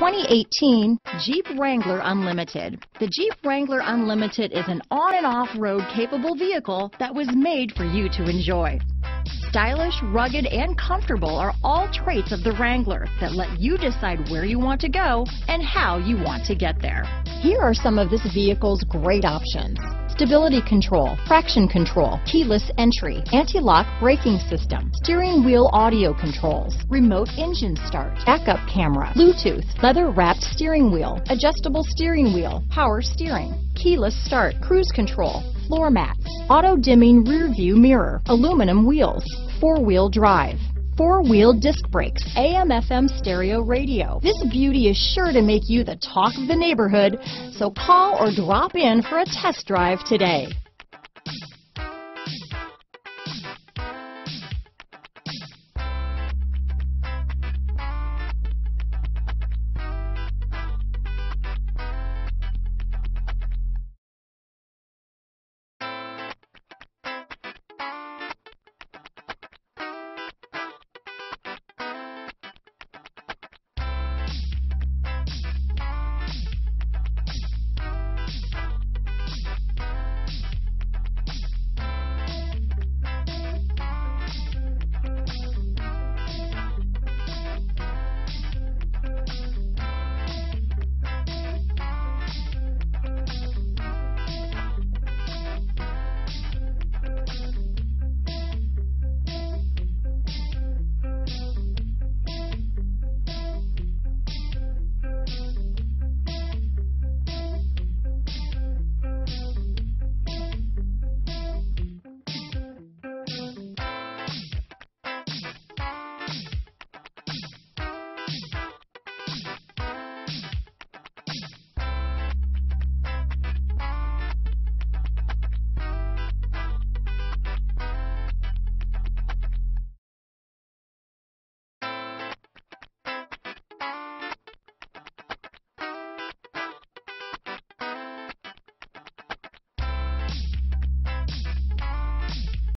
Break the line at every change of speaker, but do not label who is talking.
2018 Jeep Wrangler Unlimited. The Jeep Wrangler Unlimited is an on and off-road capable vehicle that was made for you to enjoy. Stylish, rugged, and comfortable are all traits of the Wrangler that let you decide where you want to go and how you want to get there. Here are some of this vehicle's great options stability control, traction control, keyless entry, anti-lock braking system, steering wheel audio controls, remote engine start, backup camera, Bluetooth, leather wrapped steering wheel, adjustable steering wheel, power steering, keyless start, cruise control, floor mats, auto dimming rear view mirror, aluminum wheels, four wheel drive, four-wheel disc brakes, AM-FM stereo radio. This beauty is sure to make you the talk of the neighborhood, so call or drop in for a test drive today.